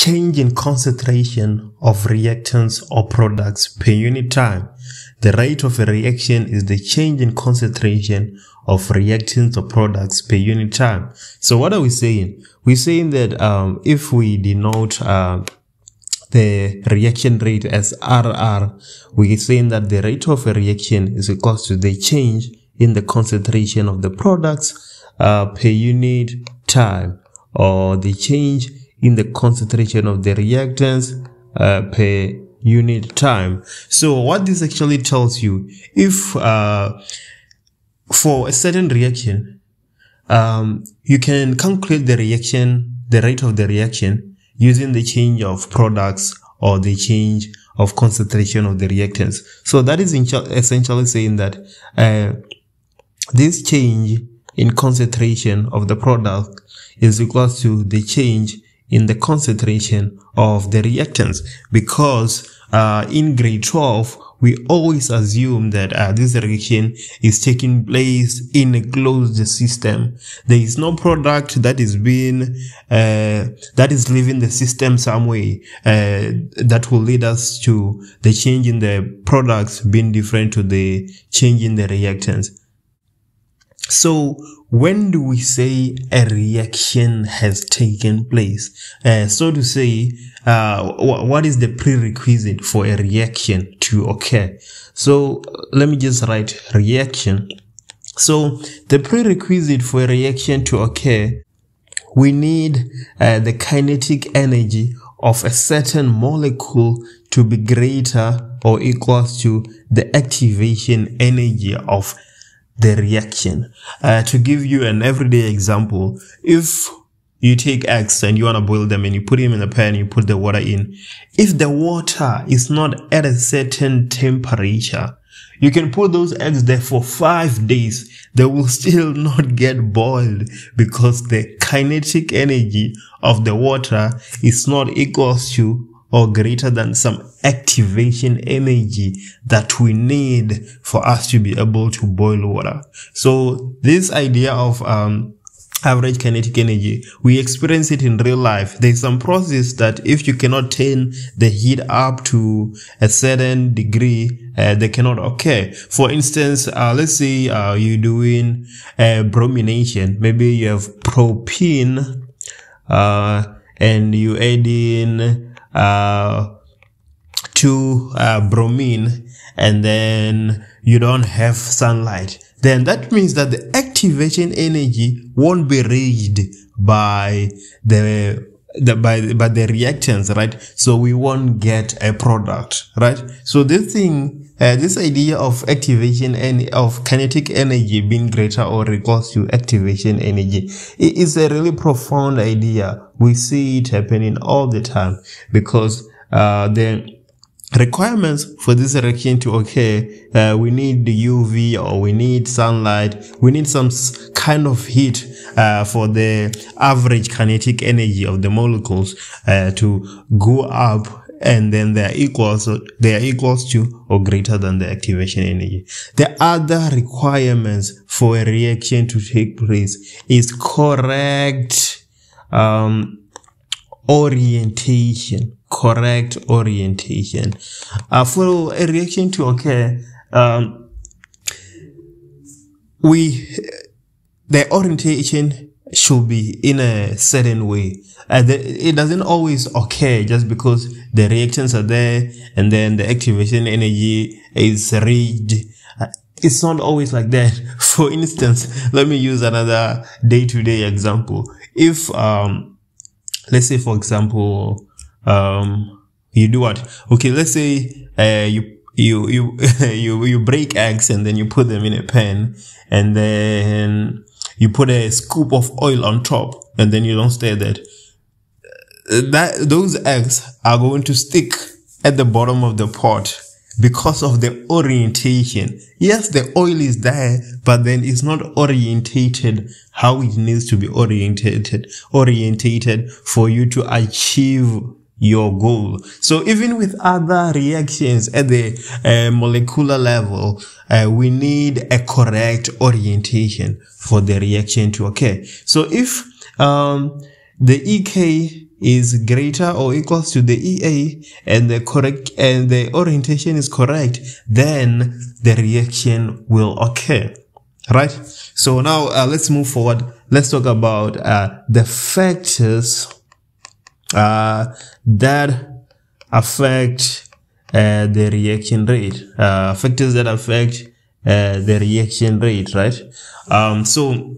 change in concentration of reactants or products per unit time. The rate of a reaction is the change in concentration of reactants or products per unit time. So what are we saying? We're saying that um, if we denote uh, the reaction rate as RR, we're saying that the rate of a reaction is equal to the change in the concentration of the products uh, per unit time or the change in the concentration of the reactants uh, per unit time. So what this actually tells you, if uh, for a certain reaction, um, you can calculate the reaction, the rate of the reaction using the change of products or the change of concentration of the reactants. So that is essentially saying that uh, this change in concentration of the product is equal to the change in the concentration of the reactants because uh, in grade 12 we always assume that uh, this reaction is taking place in a closed system. There is no product that is being uh, that is leaving the system some way uh, that will lead us to the change in the products being different to the change in the reactants. So when do we say a reaction has taken place? Uh, so to say, uh, what is the prerequisite for a reaction to occur? So let me just write reaction. So the prerequisite for a reaction to occur, we need uh, the kinetic energy of a certain molecule to be greater or equals to the activation energy of the reaction. Uh, to give you an everyday example, if you take eggs and you want to boil them and you put them in a pan, you put the water in. If the water is not at a certain temperature, you can put those eggs there for five days. They will still not get boiled because the kinetic energy of the water is not equal to or greater than some activation energy that we need for us to be able to boil water. So this idea of, um, average kinetic energy. We experience it in real life. There's some process that if you cannot turn the heat up to a certain degree, uh, they cannot occur. For instance, uh, let's say uh, you're doing bromination. Maybe you have propene uh, and you add in to uh, bromine and then you don't have sunlight, then that means that the activation energy won't be raised by the the, by, by the reactants, right? So we won't get a product, right? So this thing, uh, this idea of activation and of kinetic energy being greater or equals to activation energy it is a really profound idea. We see it happening all the time because, uh, the requirements for this reaction to occur, uh, we need the UV or we need sunlight. We need some kind of heat uh, for the average kinetic energy of the molecules uh, to go up and then they are equals they are equals to or greater than the activation energy. The other requirements for a reaction to take place is correct um, orientation correct orientation. Uh, for a reaction to occur, um, we, the orientation should be in a certain way. Uh, the, it doesn't always occur just because the reactions are there and then the activation energy is reached. Uh, it's not always like that. For instance, let me use another day-to-day example. If, um, let's say, for example, um, you do what? Okay, let's say uh, you you you you you break eggs and then you put them in a pan and then you put a scoop of oil on top and then you don't stir that. That those eggs are going to stick at the bottom of the pot because of the orientation. Yes, the oil is there, but then it's not orientated how it needs to be orientated, orientated for you to achieve your goal. So even with other reactions at the uh, molecular level, uh, we need a correct orientation for the reaction to occur. So if um, the ek is greater or equals to the ea and the correct and the orientation is correct then the reaction will occur. Right? So now uh, let's move forward. Let's talk about uh, the factors uh, that affect uh, the reaction rate. Uh, factors that affect uh, the reaction rate right? Um, so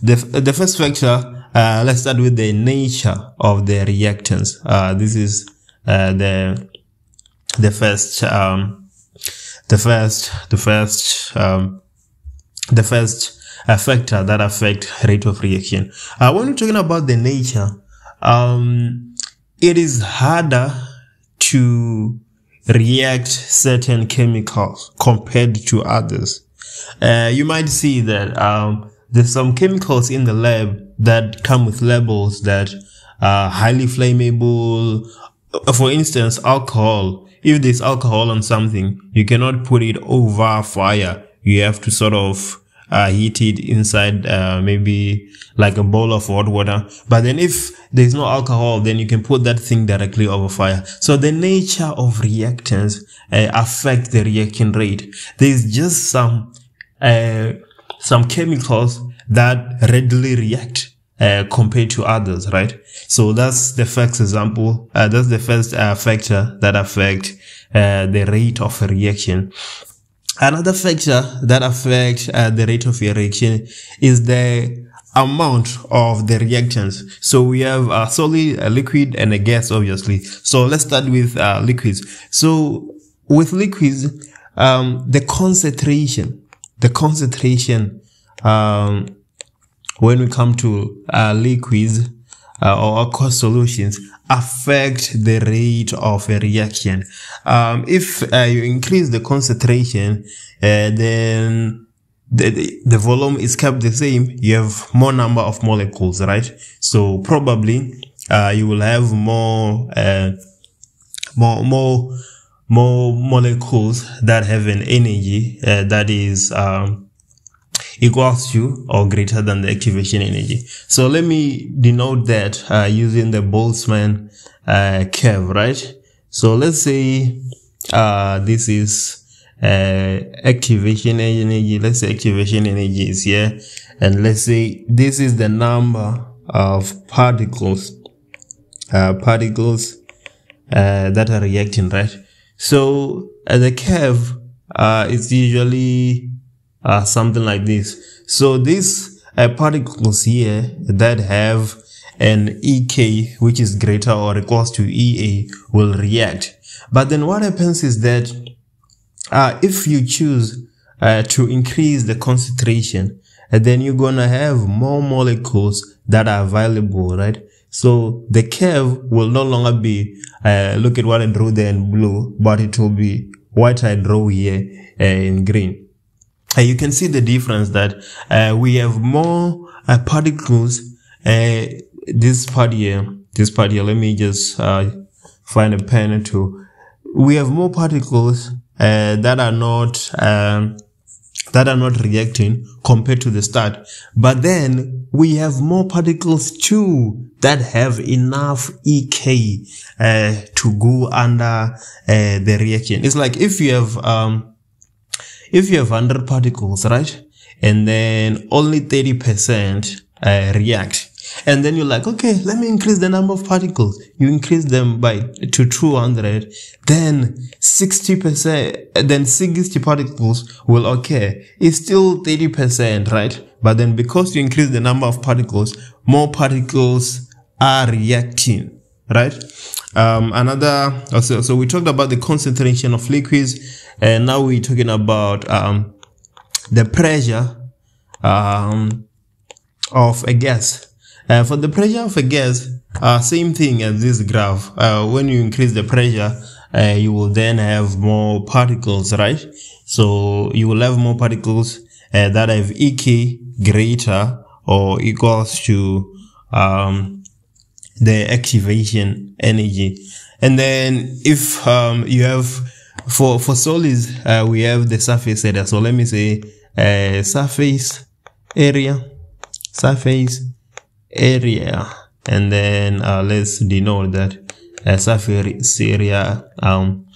the, the first factor uh, let's start with the nature of the reactants uh, this is uh, the the first um, the first the first um, the first factor that affect rate of reaction when we're talking about the nature um, it is harder to react certain chemicals compared to others. Uh, you might see that um, there's some chemicals in the lab that come with labels that are highly flammable. For instance, alcohol. If there's alcohol on something, you cannot put it over fire. You have to sort of uh, heat it inside uh, maybe like a bowl of hot water. But then if there's no alcohol, then you can put that thing directly over fire. So the nature of reactants uh, affect the reaction rate. There's just some uh, some chemicals that readily react uh, compared to others, right? So that's the first example. Uh, that's the first uh, factor that affect uh, the rate of reaction. Another factor that affects uh, the rate of reaction is the amount of the reactants. So we have a solid, a liquid, and a gas, obviously. So let's start with uh, liquids. So with liquids, um, the concentration, the concentration, um, when we come to uh, liquids uh, or aqueous solutions, affect the rate of a reaction. Um, if uh, you increase the concentration, uh, then the, the volume is kept the same. You have more number of molecules, right? So probably uh, you will have more, uh, more, more, more molecules that have an energy that is um, equals to or greater than the activation energy. So let me denote that uh, using the Boltzmann uh, curve, right? So let's say uh, this is uh, activation energy. Let's say activation energy is here, and let's say this is the number of particles, uh, particles uh, that are reacting, right? So the curve is usually uh, something like this. So these uh, particles here that have an EK which is greater or equals to EA will react. But then what happens is that uh, if you choose uh, to increase the concentration, uh, then you're gonna have more molecules that are available, right? So the curve will no longer be, uh, look at what I drew there in blue, but it will be what I draw here uh, in green. Uh, you can see the difference that uh, we have more uh, particles. Uh, this part here, this part here. Let me just uh, find a pen to. We have more particles uh, that are not um, that are not reacting compared to the start. But then we have more particles too that have enough EK to go under the reaction. It's like if you have um, if you have 100 particles, right? And then only 30% uh, react. And then you're like, okay, let me increase the number of particles. You increase them by to 200, then 60%, then 60 particles will occur. It's still 30%, right? But then because you increase the number of particles, more particles are reacting, right? Um, another, so, so we talked about the concentration of liquids and now we're talking about um, the pressure um, of a gas. Uh, for the pressure of a gas, uh, same thing as this graph. Uh, when you increase the pressure, uh, you will then have more particles, right? So you will have more particles uh, that have EK greater or equals to um, the activation energy. And then if um, you have for for solids uh, we have the surface area so let me say uh, surface area surface area and then uh, let's denote that uh, surface area um,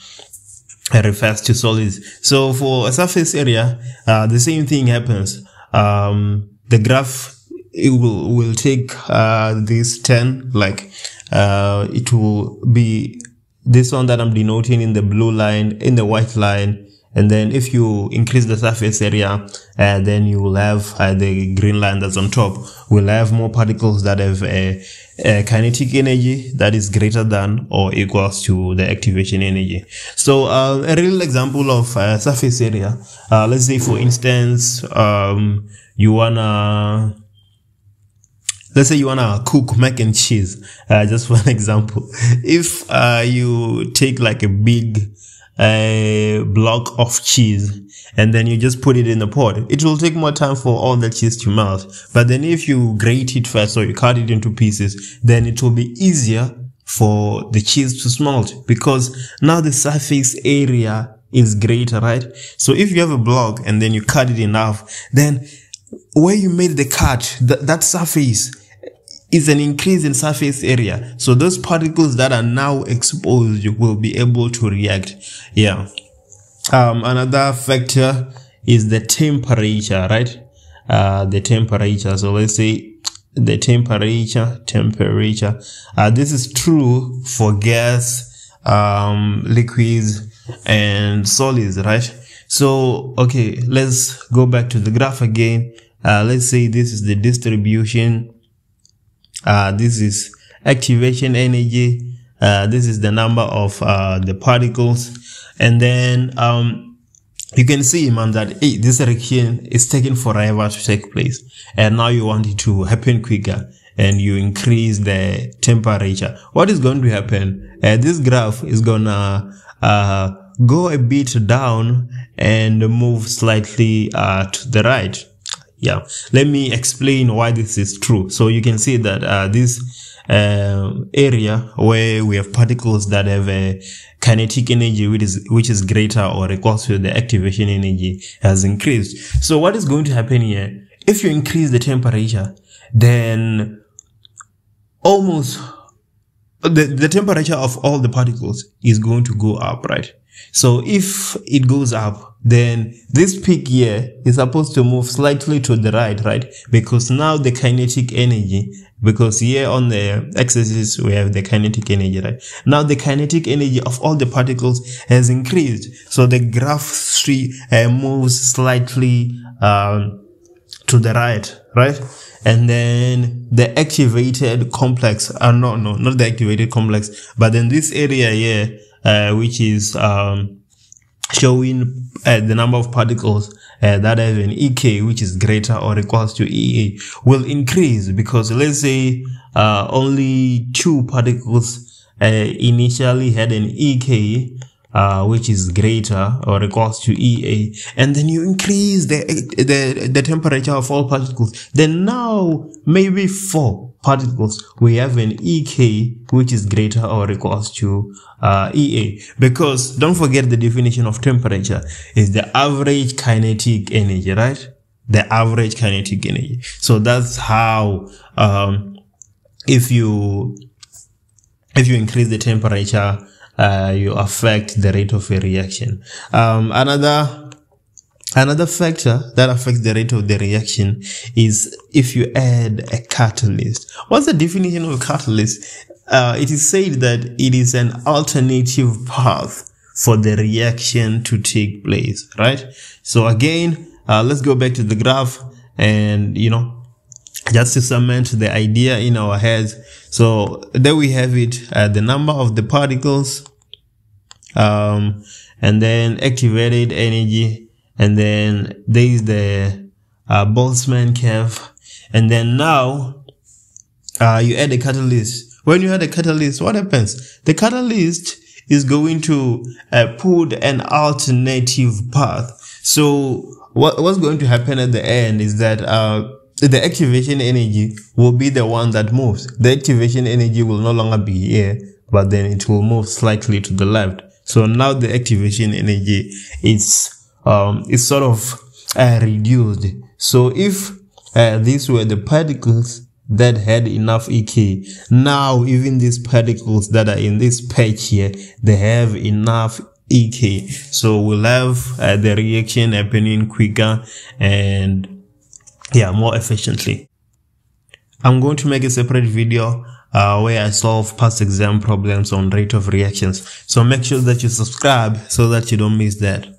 refers to solids. So for a surface area, uh, the same thing happens. Um, the graph it will will take uh, this 10 like uh, it will be this one that I'm denoting in the blue line in the white line and then if you increase the surface area, uh, then you will have uh, the green line that's on top. We'll have more particles that have a, a, kinetic energy that is greater than or equals to the activation energy. So uh, a real example of uh, surface area, uh, let's say for instance, um, you wanna let's say you wanna cook mac and cheese uh, just for an example if uh, you take like a big a block of cheese and then you just put it in the pot. It will take more time for all the cheese to melt. But then if you grate it first or you cut it into pieces, then it will be easier for the cheese to smelt because now the surface area is greater, right? So if you have a block and then you cut it enough, then where you made the cut, th- that surface is an increase in surface area. So those particles that are now exposed will be able to react. Yeah. Um, another factor is the temperature, right? Uh, the temperature. So let's say the temperature, temperature. Uh, this is true for gas, um, liquids and solids, right? So, okay, let's go back to the graph again. Uh, let's say this is the distribution uh, this is activation energy. Uh, this is the number of uh, the particles. And then um, you can see, man, that hey, this reaction is taking forever to take place. And now you want it to happen quicker and you increase the temperature. What is going to happen? Uh, this graph is gonna uh, go a bit down and move slightly uh, to the right yeah. Let me explain why this is true. So you can see that uh, this uh, area where we have particles that have a kinetic energy which is which is greater or equals to the activation energy has increased. So what is going to happen here? If you increase the temperature then almost the, the temperature of all the particles is going to go up right so if it goes up, then this peak here is supposed to move slightly to the right, right? Because now the kinetic energy, because here on the x-axis we have the kinetic energy, right? Now the kinetic energy of all the particles has increased. So the graph tree uh, moves slightly um, to the right, right? And then the activated complex, uh, no, no, not the activated complex, but then this area here, uh, which is um, showing uh, the number of particles uh, that have an EK which is greater or equals to EA will increase because let's say uh, only two particles uh, initially had an EK uh, which is greater or equals to EA, and then you increase the, the, the temperature of all particles, then now maybe four particles, we have an EK which is greater or equals to uh, EA. Because don't forget the definition of temperature is the average kinetic energy, right? The average kinetic energy. So that's how, um, if you, if you increase the temperature, uh, you affect the rate of a reaction. Um, another Another factor that affects the rate of the reaction is if you add a catalyst. What's the definition of catalyst? Uh, it is said that it is an alternative path for the reaction to take place, right? So again, uh, let's go back to the graph and, you know, just to cement the idea in our heads. So there we have it, uh, the number of the particles, um, and then activated energy, and then there is the uh, Boltzmann curve, and then now uh, you add a catalyst. When you add a catalyst, what happens? The catalyst is going to uh, put an alternative path. So what, what's going to happen at the end is that uh, the activation energy will be the one that moves. The activation energy will no longer be here, but then it will move slightly to the left. So now the activation energy is um, is sort of uh, reduced. So if uh, these were the particles that had enough EK. Now, even these particles that are in this patch here, they have enough EK. So we'll have uh, the reaction happening quicker and yeah, more efficiently. I'm going to make a separate video uh, where I solve past exam problems on rate of reactions. So make sure that you subscribe so that you don't miss that.